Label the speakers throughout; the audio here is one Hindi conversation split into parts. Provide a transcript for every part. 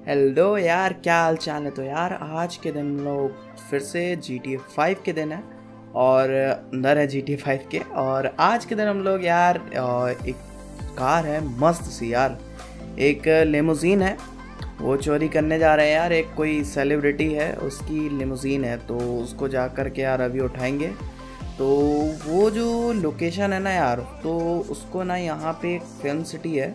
Speaker 1: हेलो यार, क्या हाल चाल है? तो यार, आज के दिन लोग फिर से जी टी फाइव के दिन है और अंदर है जी टी फाइव के और आज के दिन हम लोग यार एक कार है, मस्त सी यार। एक लेमोजीन है, वो चोरी करने जा रहे हैं यार। एक कोई सेलिब्रिटी है, उसकी लेमोजीन है तो उसको जा कर के यार अभी उठाएँगे। तो वो जो लोकेशन है ना यार तो उसको ना यहाँ पे एक फ़िल्म सिटी है।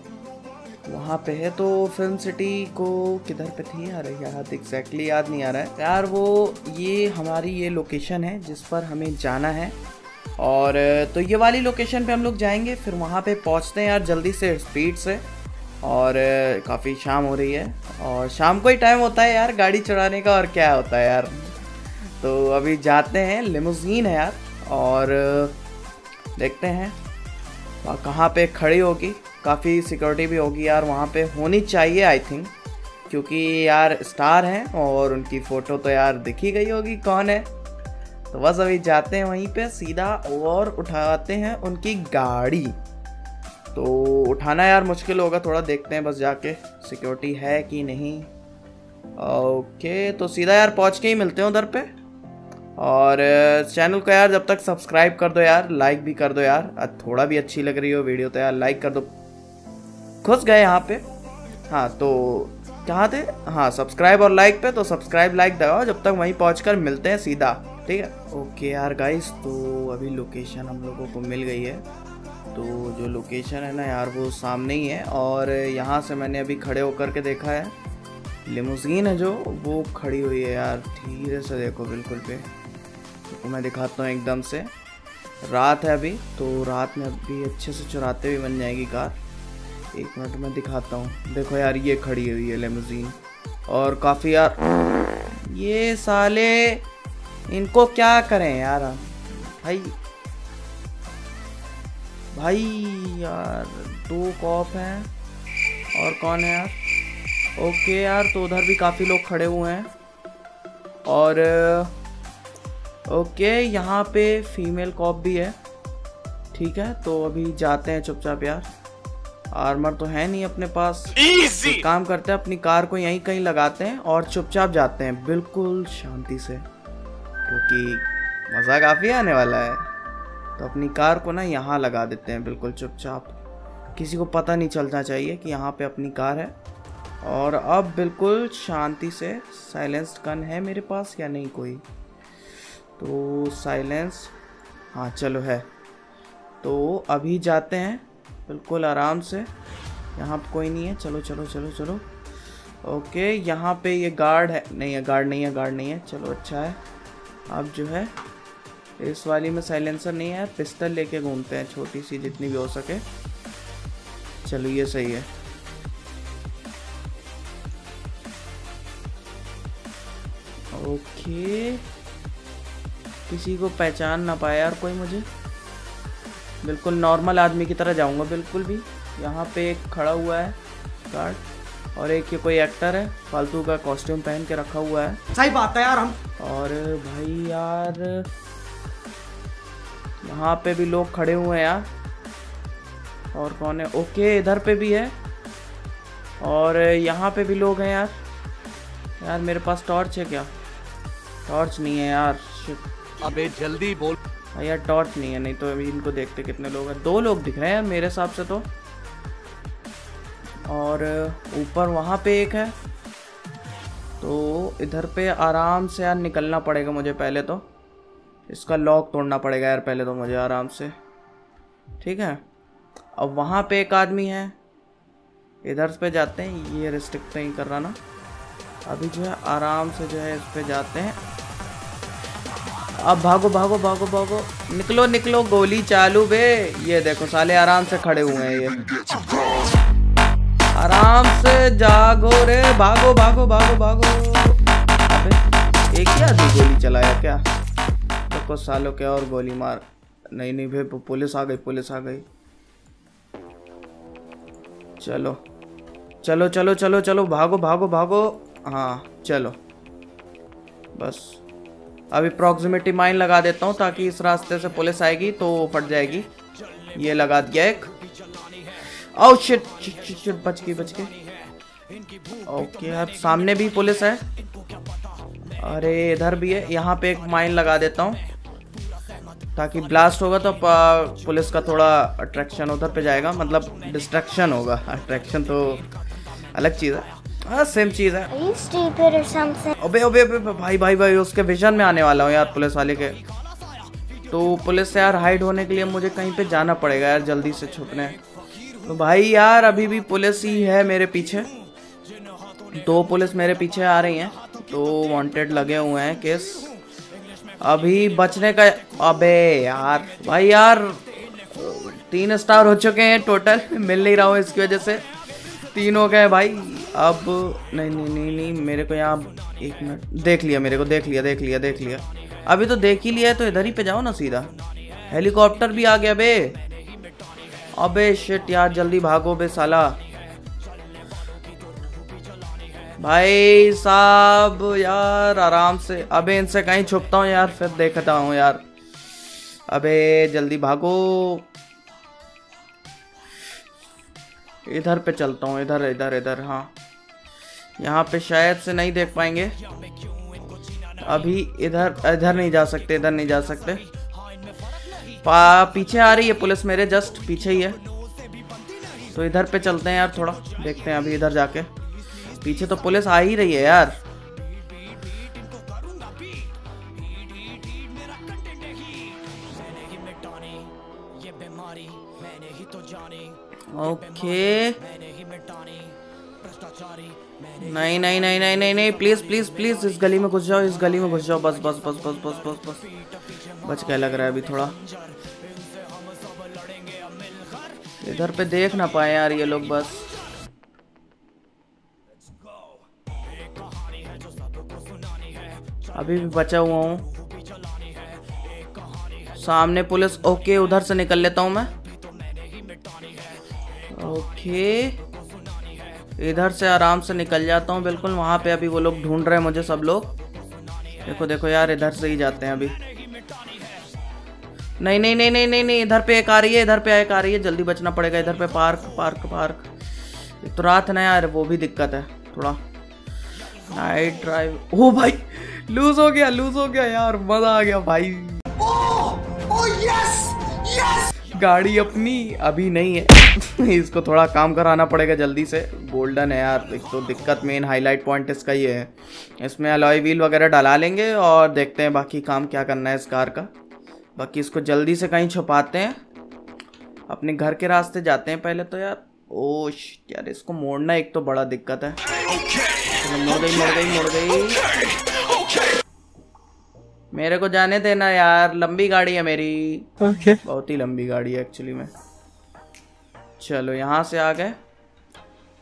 Speaker 1: वहाँ पे है तो फ़िल्म सिटी को किधर पे थी यार? याद एग्जैक्टली याद नहीं आ रहा है। यार वो ये हमारी ये लोकेशन है जिस पर हमें जाना है। और तो ये वाली लोकेशन पे हम लोग जाएँगे, फिर वहाँ पे पहुँचते हैं यार जल्दी से स्पीड से। और, काफ़ी शाम हो रही है। और शाम को ही टाइम होता है यार गाड़ी चढ़ाने का, और क्या होता है यार? तो अभी जाते हैं लिमोजीन है यार। और, देखते हैं कहाँ पे खड़ी होगी। काफ़ी सिक्योरिटी भी होगी यार, वहाँ पे होनी चाहिए आई थिंक क्योंकि यार स्टार हैं और उनकी फ़ोटो तो यार दिखी गई होगी कौन है। तो बस अभी जाते हैं वहीं पे, सीधा और उठाते हैं उनकी गाड़ी। तो उठाना यार मुश्किल होगा, थोड़ा देखते हैं बस जाके सिक्योरिटी है कि नहीं। ओके तो सीधा यार पहुँच के ही मिलते हैं उधर पे। और चैनल को यार जब तक सब्सक्राइब कर दो यार लाइक भी कर दो यार। थोड़ा भी अच्छी लग रही हो वीडियो तो यार लाइक कर दो। घुस गए यहाँ पे। हाँ तो कहाँ थे? हाँ सब्सक्राइब और लाइक पे तो सब्सक्राइब लाइक दबाओ, जब तक वहीं पहुँच कर मिलते हैं सीधा, ठीक है? ओके यार गाइस तो अभी लोकेशन हम लोगों को मिल गई है। तो जो लोकेशन है ना यार, वो सामने ही है, और यहाँ से मैंने अभी खड़े होकर के देखा है। लिमोजीन है जो, वो खड़ी हुई है यार, धीरे से देखो बिल्कुल पे तो मैं दिखाता हूँ एकदम से। रात है अभी तो रात में अभी अच्छे से चुराते हुए बन जाएगी कार। एक मिनट में दिखाता हूँ। देखो यार, ये खड़ी हुई है लेमोजीन और काफ़ी यार ये साले, इनको क्या करें यार भाई भाई यार, दो कॉप हैं। और कौन है यार? ओके यार तो उधर भी काफ़ी लोग खड़े हुए हैं। और ओके यहाँ पे फीमेल कॉप भी है। ठीक है तो अभी जाते हैं चुपचाप यार। आर्मर तो है नहीं अपने पास। एक काम करते हैं अपनी कार को यहीं कहीं लगाते हैं और चुपचाप जाते हैं बिल्कुल शांति से। क्योंकि मज़ा काफ़ी आने वाला है। तो अपनी कार को ना यहाँ लगा देते हैं बिल्कुल चुपचाप। किसी को पता नहीं चलना चाहिए कि यहाँ पे अपनी कार है। और अब बिल्कुल शांति से साइलेंस गन है मेरे पास या नहीं कोई? तो साइलेंस हाँ चलो है। तो अभी जाते हैं। बिल्कुल आराम से। यहाँ कोई नहीं है। चलो चलो चलो चलो। ओके, यहाँ पे ये गार्ड है। नहीं है, गार्ड नहीं है, गार्ड नहीं है। चलो अच्छा है। अब जो है, इस वाली में साइलेंसर नहीं है। पिस्टल लेके घूमते हैं, छोटी सी, जितनी भी हो सके। चलो, ये सही है। ओके। किसी को पहचान ना पाया यार कोई मुझे। बिल्कुल नॉर्मल आदमी की तरह जाऊँगा बिल्कुल भी। यहाँ पे एक खड़ा हुआ है गार्ड और एक ये कोई एक्टर है फालतू का कॉस्ट्यूम पहन के रखा हुआ है।
Speaker 2: सही बात है यार हम
Speaker 1: और भाई यार यहाँ पे भी लोग खड़े हुए हैं यार। और कौन है? ओके इधर पे भी है। और यहाँ पे भी लोग हैं यार। यार मेरे पास टॉर्च है क्या? टॉर्च नहीं है यार
Speaker 2: अबे जल्दी बोल।
Speaker 1: यार टॉर्च नहीं है, नहीं तो अभी इनको देखते कितने लोग हैं। दो लोग दिख रहे हैं मेरे हिसाब से तो। और, ऊपर वहाँ पे एक है। तो इधर पे आराम से यार निकलना पड़ेगा मुझे पहले तो। इसका लॉक तोड़ना पड़ेगा यार पहले तो मुझे आराम से। ठीक है? अब वहाँ पे एक आदमी है। इधर पे जाते हैं, ये रिस्ट्रिक्ट नहीं कर रहा ना। अभी जो है आराम से जो है इस पर जाते हैं। अब भागो भागो भागो भागो। निकलो निकलो, गोली चालू बे। ये देखो, साले आराम से खड़े हुए हैं ये। आराम से जागो रे। भागो भागो भागो भागो। अबे, एक ही आदमी गोली चलाया क्या? देखो सालों के और गोली मार। नहीं नहीं भाई पुलिस आ गई, पुलिस आ गई। चलो चलो चलो चलो चलो, भागो भागो भागो। हाँ चलो। बस। अभी प्रॉक्सिमिटी माइन लगा देता हूँ ताकि इस रास्ते से पुलिस आएगी तो फट जाएगी। ये लगा दिया एक। Oh shit shit shit shit बच गई बच गई। ओके अब सामने भी पुलिस है। अरे, इधर भी है। यहाँ पे एक माइन लगा देता हूँ। ताकि ब्लास्ट होगा तो पुलिस का थोड़ा अट्रैक्शन उधर पे जाएगा। मतलब डिस्ट्रैक्शन होगा। अट्रैक्शन तो अलग चीज़ है। हाँ सेम चीज़ है। अबे अबे अबे भाई भाई भाई उसके विजन में आने वाला हूँ यार पुलिस वाले के। तो पुलिस से यार हाइड होने के लिए मुझे कहीं पे जाना पड़ेगा यार जल्दी से छुपने। तो भाई यार अभी भी पुलिस ही है मेरे पीछे। दो पुलिस मेरे पीछे आ रही हैं तो वांटेड लगे हुए हैं केस अभी बचने का अबे यार भाई यार तीन स्टार हो चुके हैं टोटल मिल नहीं रहा हूँ इसकी वजह से। तीन हो गए भाई। अब, नहीं नहीं नहीं नहीं, मेरे को यहाँ एक मिनट। देख लिया, मेरे को देख लिया देख लिया देख लिया। अभी तो देख ही लिया है तो इधर ही पे जाओ ना सीधा। हेलीकॉप्टर भी आ गया बे। अबे शिट यार, जल्दी भागो बे, साला। भाई साहब, यार, आराम से। अबे, इनसे कहीं छुपता हूँ यार, फिर देखता हूँ यार। अबे, जल्दी भागो। इधर पे चलता हूँ, इधर इधर इधर हाँ। यहाँ पे शायद से नहीं देख पाएँगे। अभी इधर इधर नहीं जा सकते, इधर नहीं जा सकते। पीछे आ रही है पुलिस मेरे, जस्ट पीछे ही है। तो इधर पे चलते हैं यार थोड़ा, देखते हैं अभी इधर जाके। पीछे तो पुलिस आ ही रही है यार। ओके। नहीं नहीं नहीं नहीं नहीं नहीं प्लीज़ प्लीज़ प्लीज़ इस गली में घुस जाओ इस गली में घुस जाओ बस बस बस बस बस बस बस। बच क्या लग रहा है अभी थोड़ा। इधर पे देख ना पाए यार ये लोग बस। अभी भी बचा हुआ हूँ। सामने पुलिस ओके उधर से निकल लेता हूँ मैं। ओके। इधर से आराम से निकल जाता हूँ बिल्कुल वहाँ पे अभी वो लोग ढूंढ रहे हैं मुझे सब लोग। देखो देखो यार इधर से ही जाते हैं अभी। नहीं नहीं नहीं नहीं नहीं नहीं इधर पे एक आ रही है इधर पे एक आ रही है जल्दी बचना पड़ेगा इधर पे पार्क पार्क पार्क। तो रात ना यार वो भी दिक्कत है थोड़ा। नाइट ड्राइव ओ भाई लूज हो गया लूज हो गया यार मज़ा आ गया भाई। Oh, oh, yes, yes! गाड़ी अपनी अभी नहीं है। इसको थोड़ा काम कराना पड़ेगा जल्दी से। गोल्डन है यार एक तो दिक्कत मेन हाईलाइट पॉइंट इसका ये है। इसमें अलॉय व्हील वगैरह डला लेंगे और देखते हैं बाकी काम क्या करना है इस कार का। बाकी इसको जल्दी से कहीं छुपाते हैं। अपने घर के रास्ते जाते हैं पहले तो यार। ओश यार इसको मोड़ना एक तो बड़ा दिक्कत है। मुड़ गई मुड़ गई मुड़ गई। मेरे को जाने देना यार लंबी गाड़ी है मेरी। Okay. बहुत ही लंबी गाड़ी है एक्चुअली में। चलो यहाँ से आ गए।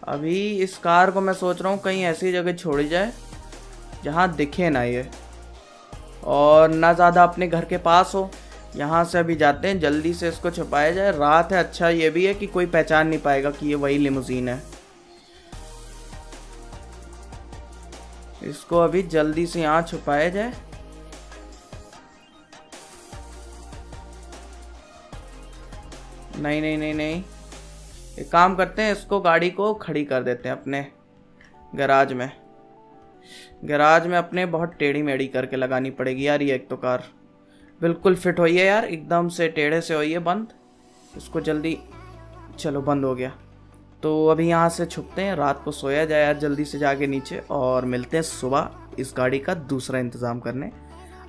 Speaker 1: अभी इस कार को मैं सोच रहा हूँ कहीं ऐसी जगह छोड़ी जाए जहाँ दिखे ना ये। और ना ज़्यादा अपने घर के पास हो। यहाँ से अभी जाते हैं जल्दी से इसको छुपाया जाए। रात है अच्छा ये भी है कि कोई पहचान नहीं पाएगा कि ये वही लिमोजीन है। इसको अभी जल्दी से यहाँ छुपाया जाए। नहीं नहीं नहीं नहीं। एक काम करते हैं, इसको गाड़ी को खड़ी कर देते हैं अपने गराज में। गराज में अपने बहुत टेढ़ी मेढ़ी करके लगानी पड़ेगी यार ये एक तो कार। बिल्कुल फिट हुई है यार, एकदम से टेढ़े से है, बंद। इसको जल्दी, चलो बंद हो गया। तो अभी यहाँ से छुपते हैं, रात को सोया जाए यार जल्दी से जाके नीचे और मिलते हैं सुबह इस गाड़ी का दूसरा इंतज़ाम करने।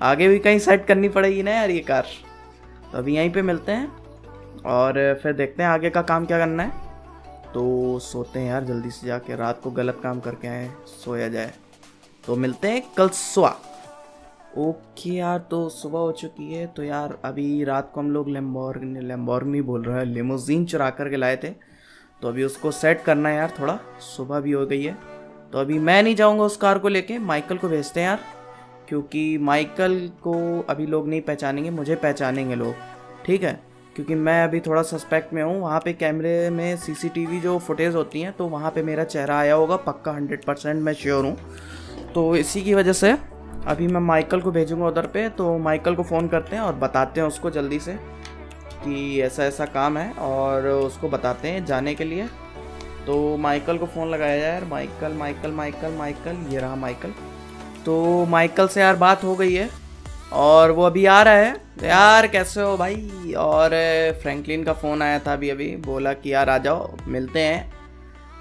Speaker 1: आगे भी कहीं सेट करनी पड़ेगी ना यार ये कार। तो अभी यहीं पे मिलते हैं। और फिर देखते हैं आगे का काम क्या करना है। तो सोते हैं यार जल्दी से जाके, रात को गलत काम करके आए, सोया जाए। तो मिलते हैं कल सुबह। ओके यार तो सुबह हो चुकी है तो यार अभी रात को हम लोग लेम्बोर लेम्बोर्गनी बोल रहे हैं लेमोजीन चुरा करके लाए थे। तो अभी उसको सेट करना है यार थोड़ा, सुबह भी हो गई है। तो अभी मैं नहीं जाऊँगा उस कार को लेके माइकल को भेजते हैं यार। क्योंकि माइकल को अभी लोग नहीं पहचानेंगे, मुझे पहचानेंगे लोग, ठीक है? क्योंकि मैं अभी थोड़ा सस्पेक्ट में हूँ। वहाँ पे कैमरे में सीसीटीवी जो फुटेज होती हैं तो वहाँ पे मेरा चेहरा आया होगा पक्का हंड्रेड परसेंट मैं श्योर हूँ। तो इसी की वजह से अभी मैं माइकल को भेजूँगा उधर पे तो माइकल को फ़ोन करते हैं और बताते हैं उसको जल्दी से कि ऐसा ऐसा काम है और उसको बताते हैं जाने के लिए। तो माइकल को फ़ोन लगाया जाए यार। माइकल माइकल माइकल माइकल ये रहा माइकल तो माइकल से यार बात हो गई है। और वो अभी आ रहा है। यार, कैसे हो भाई? और फ्रैंकलिन का फ़ोन आया था अभी अभी। बोला कि यार आ जाओ, मिलते हैं।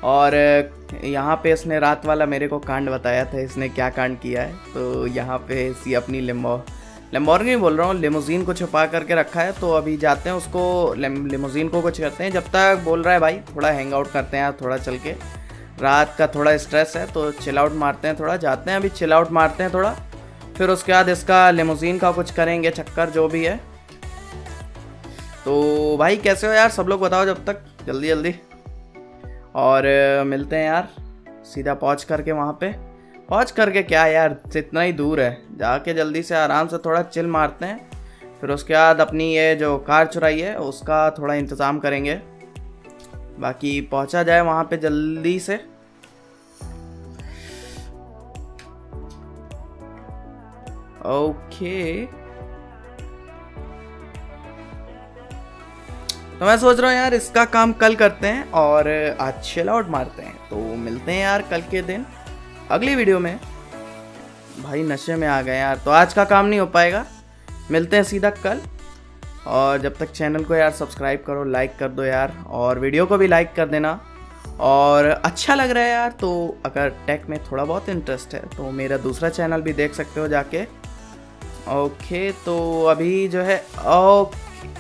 Speaker 1: और यहाँ पे इसने रात वाला मेरे को कांड बताया था, इसने क्या कांड किया है। तो यहाँ पे इसी अपनी लिम्बो, लेम्बोर्गिनी बोल रहा हूँ, लिमोजीन को छुपा करके रखा है। तो अभी जाते हैं उसको लिमोजीन को कुछ करते हैं। जब तक बोल रहा है भाई, थोड़ा हैंग आउट करते हैं, थोड़ा चल के। रात का थोड़ा स्ट्रेस है तो चिल आउट मारते हैं थोड़ा। जाते हैं अभी चिल आउट मारते हैं थोड़ा। फिर उसके बाद इसका लिमोजीन का कुछ करेंगे चक्कर, जो भी है। तो भाई, कैसे हो यार? सब लोग बताओ जब तक। जल्दी जल्दी। और मिलते हैं यार। सीधा पहुँच करके वहाँ पे। पहुँच करके क्या यार? इतना ही दूर है। जाके जल्दी से आराम से थोड़ा चिल मारते हैं। फिर उसके बाद अपनी ये जो कार चुराई है, उसका थोड़ा इंतज़ाम करेंगे। बाकी पहुँचा जाए वहाँ पे जल्दी से। ओके तो मैं सोच रहा हूँ यार, इसका काम कल करते हैं और आज चिल आउट मारते हैं। तो मिलते हैं यार कल के दिन, अगली वीडियो में। भाई, नशे में आ गए यार तो आज का काम नहीं हो पाएगा। मिलते हैं सीधा कल, और जब तक चैनल को यार सब्सक्राइब करो लाइक कर दो यार, और वीडियो को भी लाइक कर देना। और अच्छा लग रहा है यार तो अगर टेक में थोड़ा बहुत इंटरेस्ट है तो मेरा दूसरा चैनल भी देख सकते हो जाके। ओके तो अभी जो है, ओके,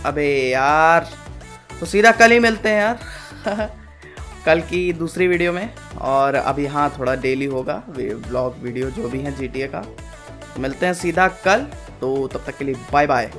Speaker 1: अबे यार तो सीधा कल ही मिलते हैं यार। कल की दूसरी वीडियो में, और अभी हाँ थोड़ा डेली होगा ब्लॉग वीडियो जो भी है जी का। मिलते हैं सीधा कल तो तब तक के लिए बाय बाय